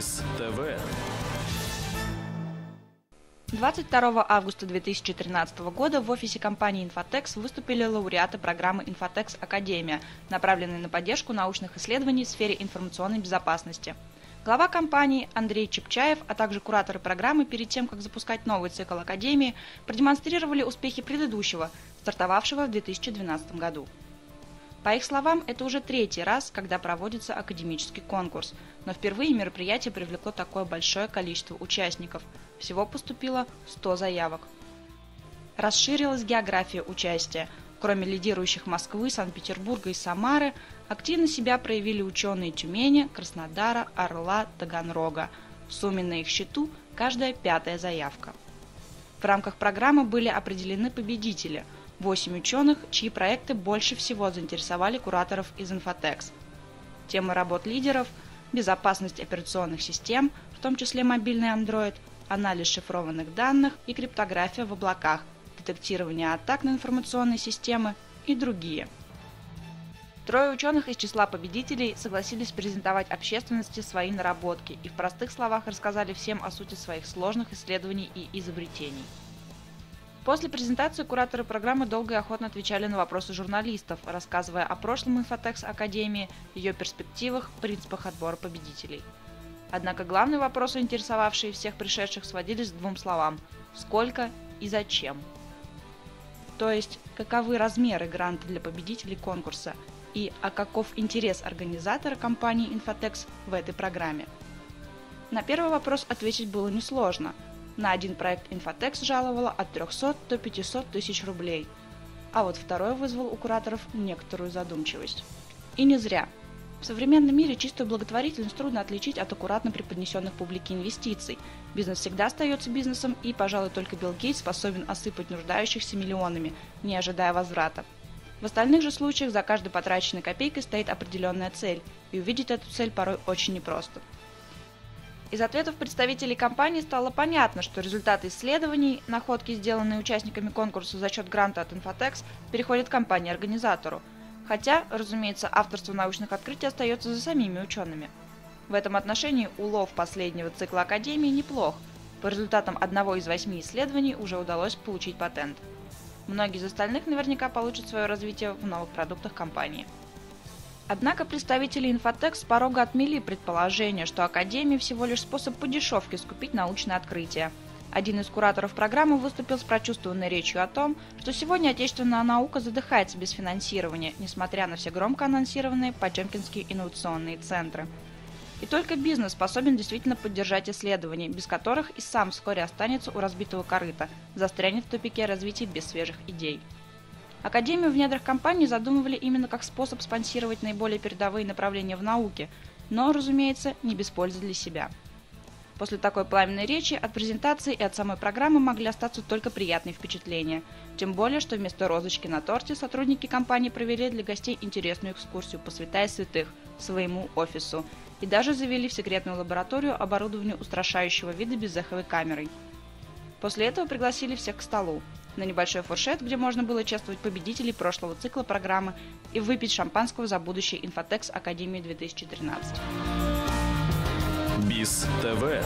БИС ТВ 22 августа 2013 года в офисе компании Infotex выступили лауреаты программы Infotex Академия, направленной на поддержку научных исследований в сфере информационной безопасности. Глава компании Андрей Чепчаев, а также кураторы программы перед тем, как запускать новый цикл Академии, продемонстрировали успехи предыдущего, стартовавшего в 2012 году. По их словам, это уже третий раз, когда проводится академический конкурс, но впервые мероприятие привлекло такое большое количество участников. Всего поступило 100 заявок. Расширилась география участия. Кроме лидирующих Москвы, Санкт-Петербурга и Самары, активно себя проявили ученые Тюмени, Краснодара, Орла, Таганрога. В сумме на их счету каждая пятая заявка. В рамках программы были определены победители – 8 ученых, чьи проекты больше всего заинтересовали кураторов из Infotex. Темы работ лидеров – безопасность операционных систем, в том числе мобильный Android, анализ шифрованных данных и криптография в облаках, детектирование атак на информационные системы и другие. Трое ученых из числа победителей согласились презентовать общественности свои наработки и в простых словах рассказали всем о сути своих сложных исследований и изобретений. После презентации кураторы программы долго и охотно отвечали на вопросы журналистов, рассказывая о прошлом Инфотекс Академии, ее перспективах, принципах отбора победителей. Однако главные вопросы, интересовавшие всех пришедших, сводились к двум словам – сколько и зачем. То есть, каковы размеры гранта для победителей конкурса и а каков интерес организатора компании Infotex в этой программе. На первый вопрос ответить было несложно – на один проект Infotex жаловала от 300 до 500 тысяч рублей. А вот второй вызвал у кураторов некоторую задумчивость. И не зря. В современном мире чистую благотворительность трудно отличить от аккуратно преподнесенных публике инвестиций. Бизнес всегда остается бизнесом, и, пожалуй, только Билл Гейтс способен осыпать нуждающихся миллионами, не ожидая возврата. В остальных же случаях за каждой потраченной копейкой стоит определенная цель, и увидеть эту цель порой очень непросто. Из ответов представителей компании стало понятно, что результаты исследований, находки, сделанные участниками конкурса за счет гранта от Infotex, переходят компании-организатору. Хотя, разумеется, авторство научных открытий остается за самими учеными. В этом отношении улов последнего цикла Академии неплох. По результатам одного из восьми исследований уже удалось получить патент. Многие из остальных наверняка получат свое развитие в новых продуктах компании. Однако представители Infotex с порога отмели предположение, что Академия всего лишь способ по дешевке скупить научное открытие. Один из кураторов программы выступил с прочувствованной речью о том, что сегодня отечественная наука задыхается без финансирования, несмотря на все громко анонсированные Потемкинские инновационные центры. И только бизнес способен действительно поддержать исследования, без которых и сам вскоре останется у разбитого корыта, застрянет в тупике развития без свежих идей. Академию в недрах компании задумывали именно как способ спонсировать наиболее передовые направления в науке, но, разумеется, не без пользы для себя. После такой пламенной речи от презентации и от самой программы могли остаться только приятные впечатления. Тем более, что вместо розочки на торте сотрудники компании провели для гостей интересную экскурсию по святая святых, своему офису, и даже завели в секретную лабораторию оборудование устрашающего вида безэховой камерой. После этого пригласили всех к столу на небольшой фуршет, где можно было чествовать победителей прошлого цикла программы и выпить шампанского за будущее Инфотекс Академии 2013. БИС ТВ